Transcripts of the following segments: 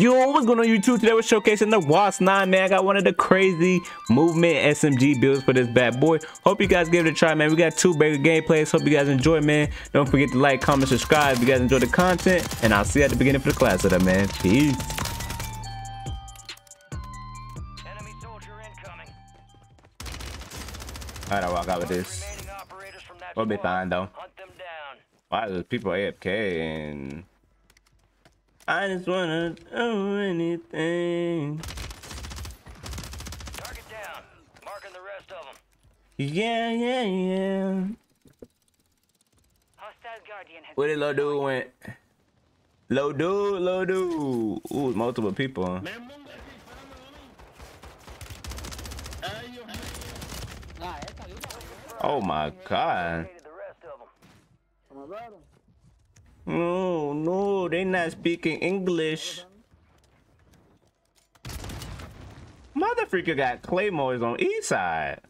Yo, what's going on YouTube? Today we're showcasing the Wasp 9, man. I got one of the crazy movement SMG builds for this bad boy. Hope you guys give it a try, man. We got two bigger gameplays. Hope you guys enjoy, man. Don't forget to like, comment, subscribe if you guys enjoy the content. And I'll see you at the beginning for the class of that, man. Peace. Enemy soldier incoming. Alright, I'll walk out with this. Remaining operators from that We'll be fine, though. Hunt them down. Why there's people AFK and I just wanna do anything. Target down. Marking the rest of them. Yeah, yeah, yeah. Hostile Guardian has Where did low dude went? Low dude, low dude. Ooh, multiple people. Oh my god. Located the rest of them. No, no, they not speaking English. Mother freaker got claymores on each side.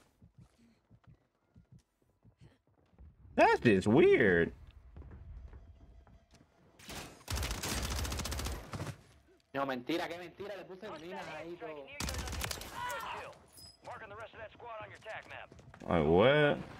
That's just weird. No, mentira, qué mentira, le puse minas ahí todo. Kill. Marking the rest of that squad on your tac map. Like what?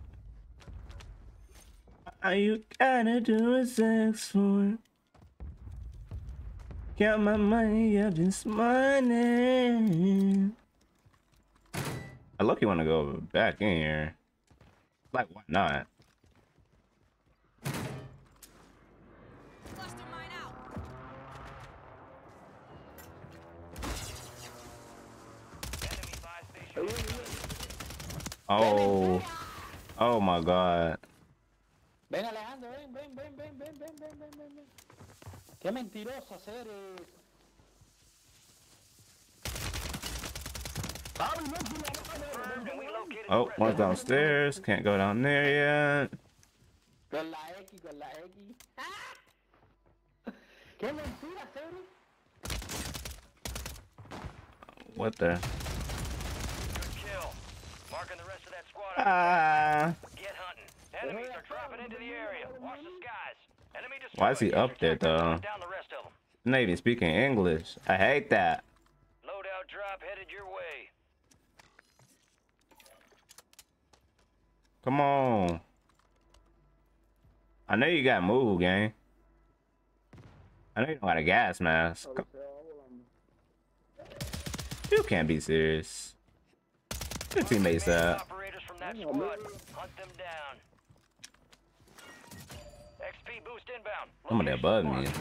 All you gotta do is ask for it. Count my money, up just money. I look you wanna go back in here. Like why not? Enemy buy station. Oh. Oh my god. Ven Alejandro, ven, ven, ven, ven, ven, ven, ven, ven, ven, ven. Qué mentiroso eres. Confirmed and we located the Oh, rest one's downstairs. Can't go down there yet. Con la X, con la X. ¡Ah! Qué mentira, Cedric. What the? Good kill. Marking the rest of that squad on your Ah. Get hunting. Enemies are dropping into the area. Watch the skies. Enemy. Why is he up there, though? hunt Down the rest of them. Not even speaking English. I hate that. Loadout drop headed your way. Come on. I know you got move, gang. I know you don't got a gas mask. You can't be serious. Your teammates up. Operators from that squad. Hunt them down. XP boost inbound. Somebody Location above me.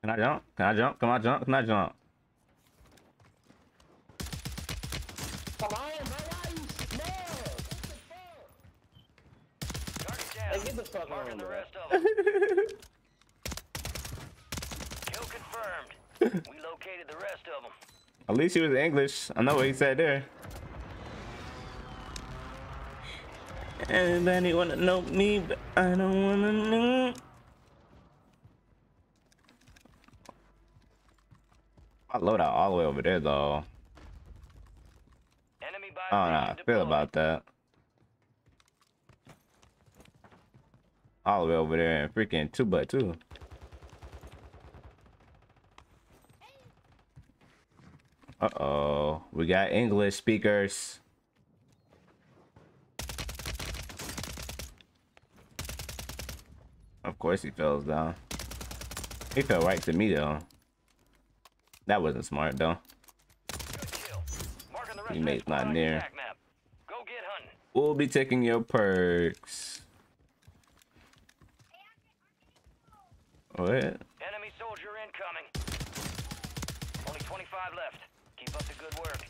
Can I jump? Can I jump? Can I jump? Can I jump? Come on, no guys. No. Target down. Hey, get the fuck Marking on, the rest of them. Kill confirmed. we located the rest of them. At least he was English. I know what he said there. Anybody wanna know me, but I don't wanna know. I load out all the way over there though. Enemy buy I don't know how I station feel about that. All the way over there and freaking two but two. Uh oh, we got English speakers. Course he falls down. He fell right to me though. That wasn't smart though. Good kill. Marking Teammate's of that squad not near. Go get. We'll be taking your perks. What? Enemy soldier incoming. Only 25 left. Keep up the good work.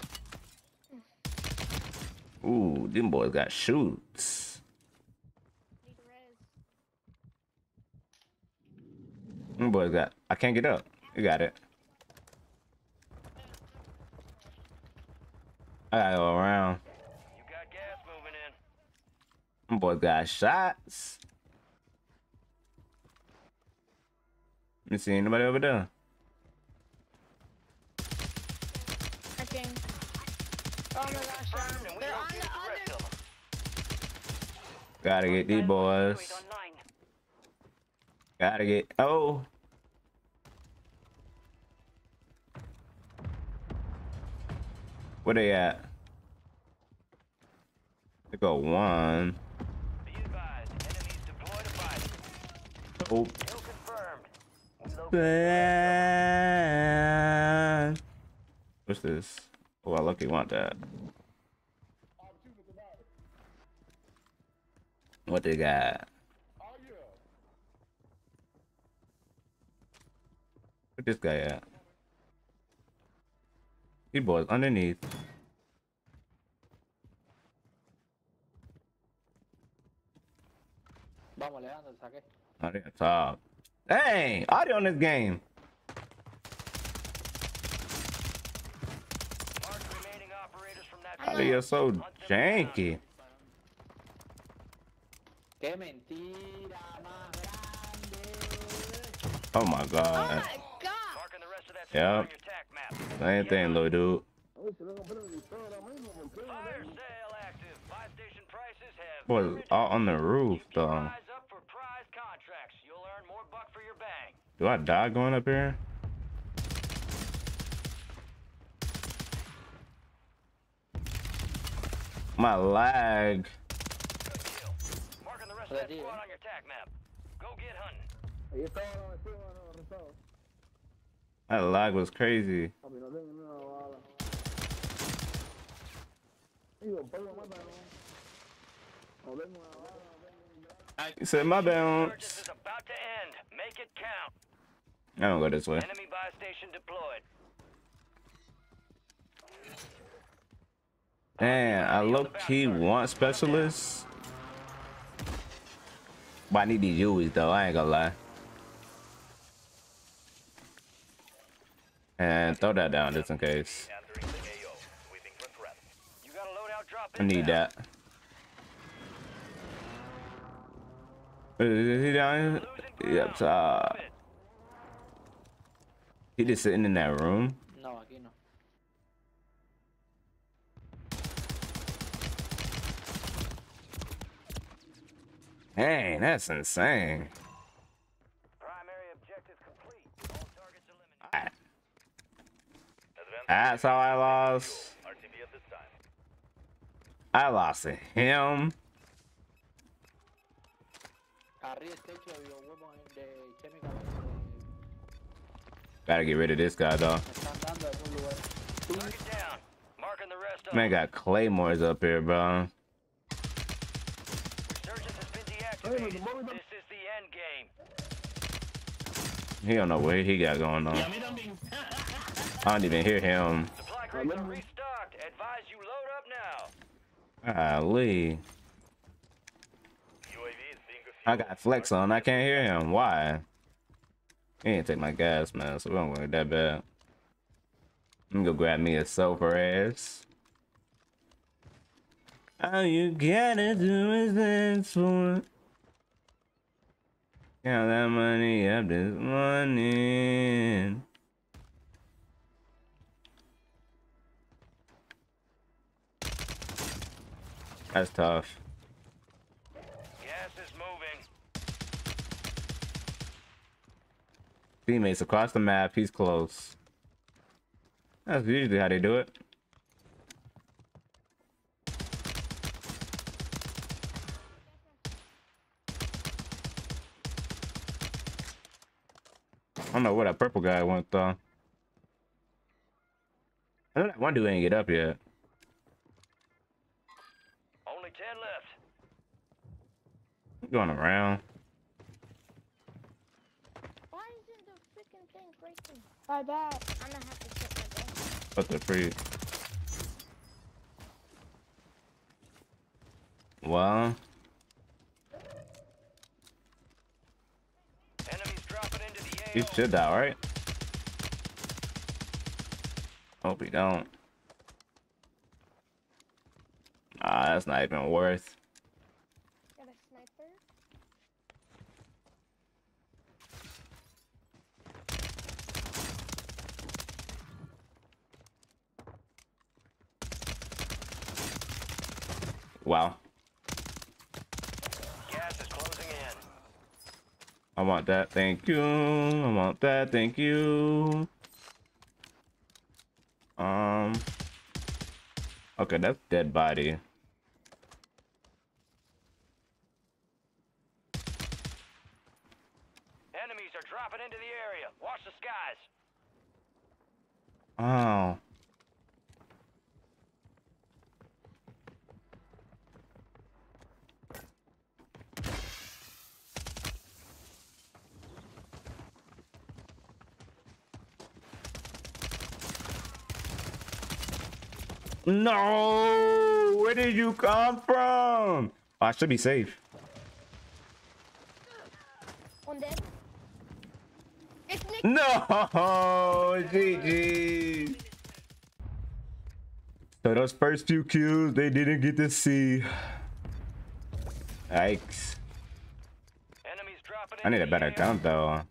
Ooh, them boys got shoots. Need res. Them boys got. I can't get up. You got it. I gotta go around. You got gas moving in. Them boys got shots. Let me see anybody over there. I. Oh my gosh, Confirmed, and we they're on the the other. Gotta get these boys. Gotta get. Oh. Where they at? They go one. Be advised, enemies deployed to fight. Oh. Kill confirmed. We located Plan. What's this? Oh, I lucky want that. What they got? Where this guy at? He boys underneath. Vamos, Alejandro, saqué. Oh, they on top. Dang, audio on this game. Mark the remaining operators from that Audio so Hunt them down. janky. ¡Qué mentira más! Oh my god. Yep. squad on your tac map. Same thing, little dude. Fire sale active. Buy station prices have Boy, risen. all on the roof though. your eyes up for prize contracts. You'll earn more buck for your bang. Do I die going up here? My lag. Good kill. Marking the rest of that squad on your tac map. Go get hunting. Ahí estaba la vecina, no, arrestado. That lag was crazy. Papi, no tengo ni una bala. Digo, pollo, mátalo. No tengo una bala, no tengo ni nada. He said my bounce. is about to end. Make it count. I don't go this way. Enemy buy station deployed. Damn, I low key want specialists. But I need these Uis though, I ain't gonna lie. And throw that down just in case. Entering the AO. Sweeping for threat. You got a loadout drop I need inbound. that. Is he down here? Yep, ground. Uh, top. He just sitting in that room. No, aquí no. Dang, that's insane. That's how I lost. I lost to him. Gotta get rid of this guy though. Man got claymores up here, bro. He don't know what he got going on. I don't even hear him. Supply crates are restocked. Advise you load up now. Golly. I got flex on. I can't hear him. Why? He didn't take my gas, man, so we don't it that bad. Let me go grab me a self res. All you gotta do is dance for it. Count that money up this morning. That's tough. Gas is moving. Teammates across the map, he's close. That's usually how they do it. I don't know where that purple guy went though. I know that one dude ain't get up yet. Only 10 left. He's going around. Why isn't the freaking thing breaking? My bad. I'm gonna have to check my bag. But the free. Well, Enemies dropping into the You should die, right? Hope we don't. Ah, that's not even worth. Got a sniper. Wow. Gas is closing in. I want that, thank you. I want that, thank you. Um. Okay, that's dead body. Enemies are dropping into the area. Watch the skies. Oh. No! Where did you come from? Oh, I should be safe. One dead. It's No! GG! So those first few kills, they didn't get to see. Yikes. Enemies dropping I need a better gun though.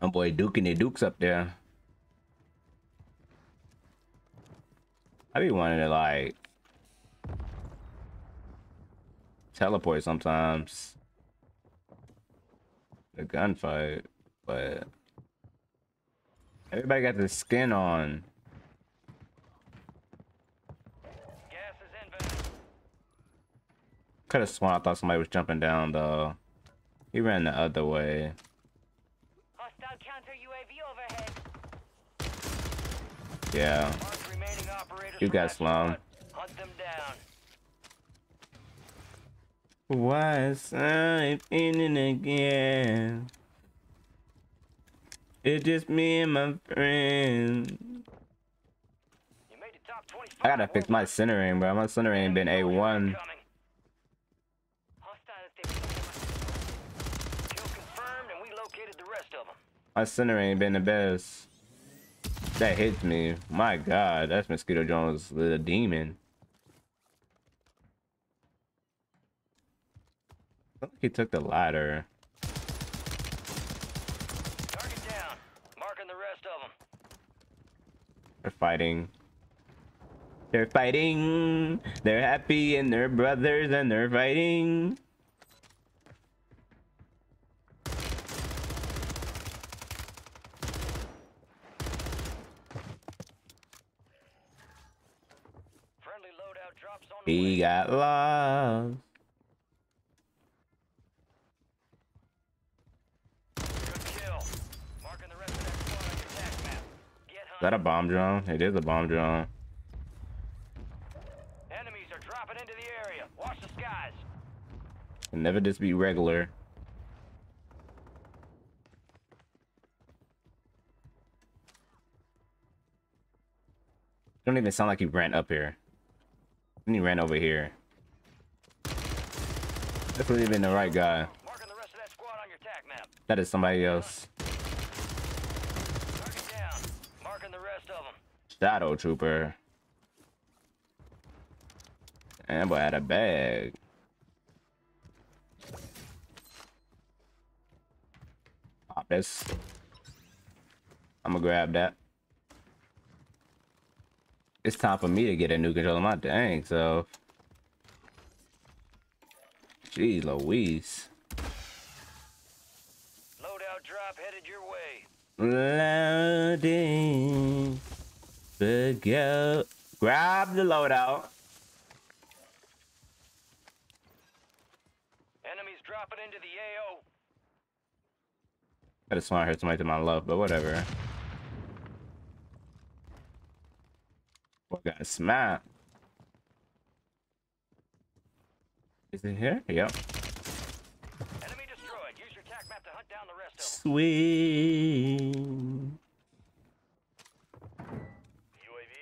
My boy Duking the Dukes up there. I be wanting to like teleport sometimes. The gunfight, but everybody got the skin on. Gas is inbound. Could have sworn I thought somebody was jumping down though. He ran the other way. Hostile counter UAV overhead. Yeah. Mark remaining operators You from got that slung. squad. Hunt them down. What's I feeling again? It's just me and my friend. You made the top I gotta fix my centering, bro. My centering ain't been A1. Incoming. Hostiles deployed. Kill confirmed, and we located the rest of them. My centering ain't been the best. That hits me. My god, that's Mosquito Jones, the demon. I think he took the ladder. Target down. Marking the rest of them. They're fighting. They're fighting. They're happy and they're brothers and they're fighting. Friendly loadout drops on the He way. got lost. Good kill. Marking the rest of that squad on your attack got love. Is that a bomb drone? It is a bomb drone. Enemies are dropping into the area. Watch the skies. Can never just be regular. Don't even sound like he ran up here. Then he ran over here. Not even the right guy. The rest of that squad on your map. That is somebody else. Target down. The rest of them. Shadow Trooper. And boy had a bag. Pop this. I'm gonna grab that. It's time for me to get a new controller. My dang so. Jeez Louise. Loadout drop headed your way. Loading. The go. Grab the loadout. Enemies dropping into the AO. Want to hurt somebody to my left, but whatever. We got a smack. Is it here? Yep. Enemy destroyed. Use your attack map to hunt down the rest of. Sweet. UAV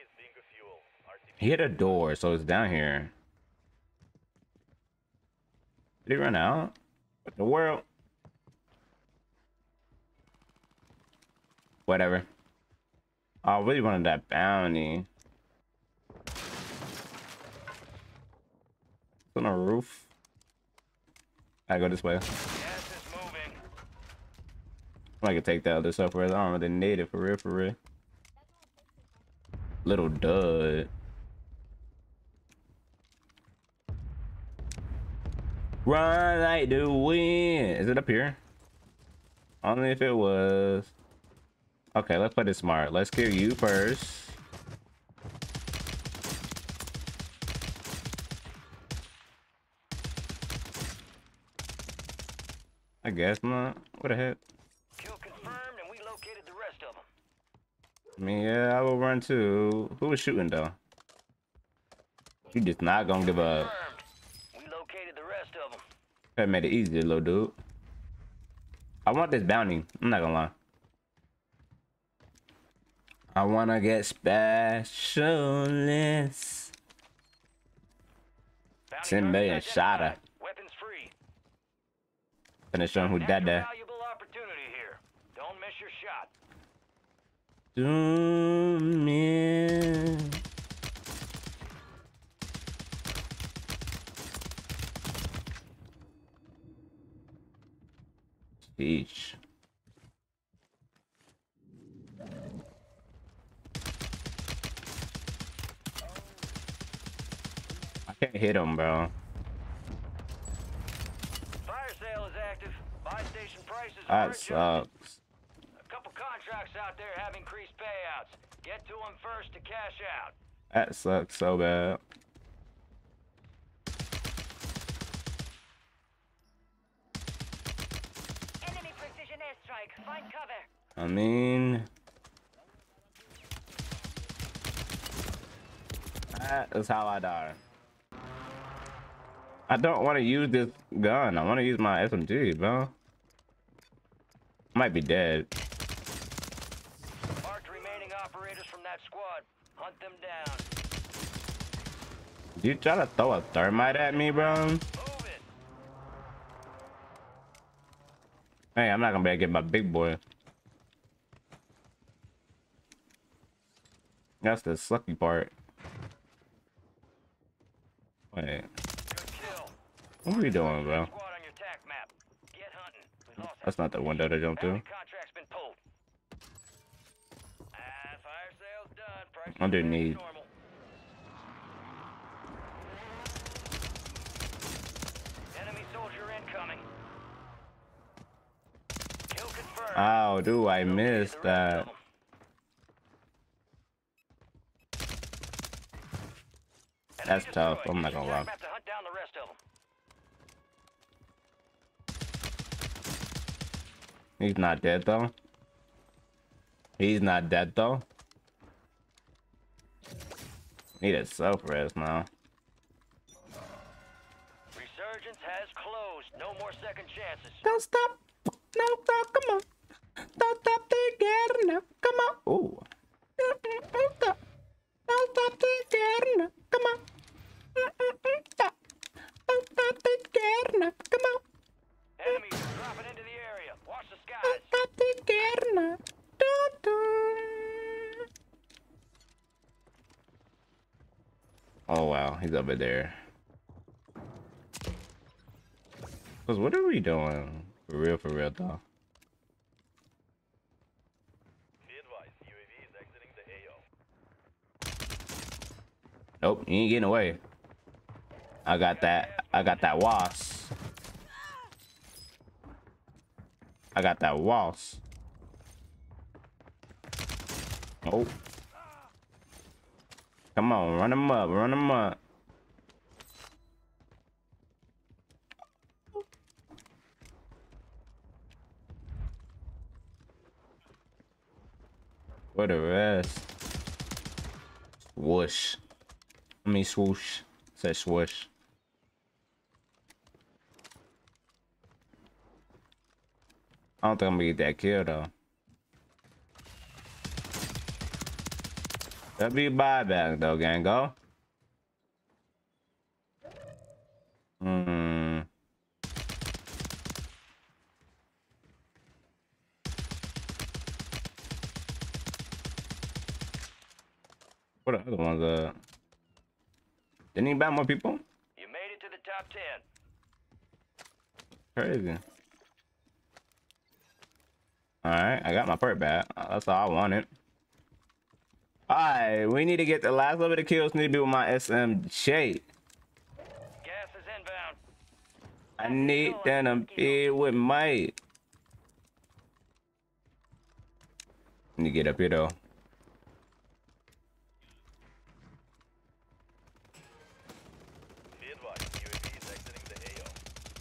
is being fuel. RTB. He hit a door, so it's down here. Did he run out? What the world? Whatever. I really wanted that bounty. On a roof. I go this way. I can take that other stuff where I don't really need it for real, for real. Little dud. Run like the wind. Is it up here? Only if it was. Okay, let's play this smart. Let's kill you first. I guess not. What the heck? Kill confirmed, and we located the rest of them. I mean, yeah, I will run too. Who was shooting though? You just not gonna give up. We located the rest of them. That made it easier, little dude. I want this bounty. I'm not gonna lie. I wanna get specialist. 10 million targets Show him who Nab that there. valuable opportunity here. Don't miss your shot. Sheesh. I can't hit him, bro. Active. Buy station prices That sucks. A couple contracts out there have increased payouts. Get to them first to cash out. That sucks so bad. Enemy precision airstrike. Find cover. I mean, that is how I die. I don't want to use this gun. I want to use my SMG, bro. I might be dead. Marked remaining operators from that squad. Hunt them down. You try to throw a thermite at me, bro? Hey, I'm not gonna be able to get my big boy. That's the sucky part. Wait. What are we doing, bro? Squad on your tac map. Get hunting. We lost That's not the window to jump through. contract's been pulled. Ah, fire sale's done. Price is Underneath. back to. Enemy soldier incoming. Kill. How do I miss that? of 'em. Enemy That's tough. I'm not gonna lie. tac map to hunt down the rest of 'em. He's not dead though. He's not dead though. Need a self res now. Resurgence has closed. No more second chances. Don't stop. No, no, come on. Don't stop together. Come on. Oh. Don't stop. Don't stop together. Come on. Stop. Don't stop together. Come on. Enemies dropping into the area. Watch the Don't skies. stop together now. Dun, dun. Oh wow, he's over there. Cause what are we doing? For real, for real though. Nope, you ain't getting away. I got that. I got that wasp. I got that wasp. Oh. Come on, run him up, run him up. For the rest. Whoosh. I mean swoosh. Say swoosh. I don't think I'm gonna get that kill though. That'd be a buyback though, gang. Go. Hmm. What the other ones? Uh, didn't he buy more people? You made it to the top ten. Crazy. Alright, I got my perk back. That's all I wanted. Alright, we need to get the last little bit of kills. Need to be with my SMG. Gas is inbound. I need them to be with my. Need to get up here though.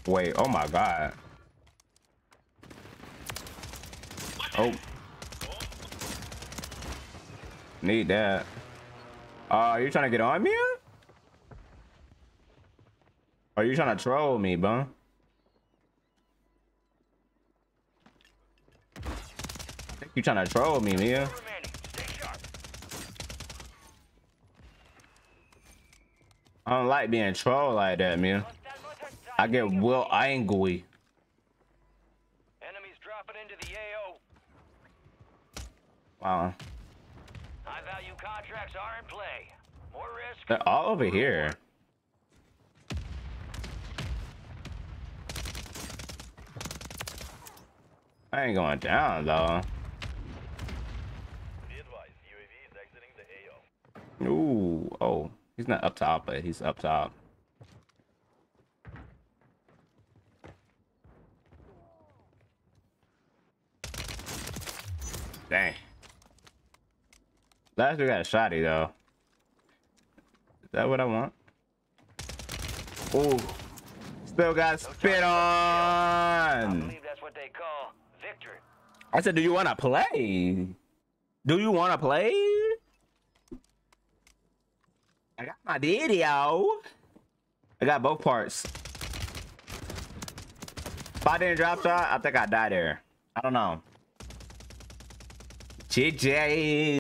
Wait, oh my god. Oh. Need that. Uh, you trying to get on me? Are you trying to troll me, bro? You trying to troll me, Mia. I don't like being trolled like that, motor I get real angry. Enemies dropping into the AO. Wow. High value contracts are in play. More risk. They're all over here. I ain't going down though. Ooh, oh, he's not up top, but he's up top. Dang. Last we got a shotty though. Is that what I want? Ooh. Still got spit I on. believe that's what they call victory. I said, do you want to play? Do you want to play? I got my video. I got both parts. If I didn't drop shot, I think I died there. I don't know. GJ.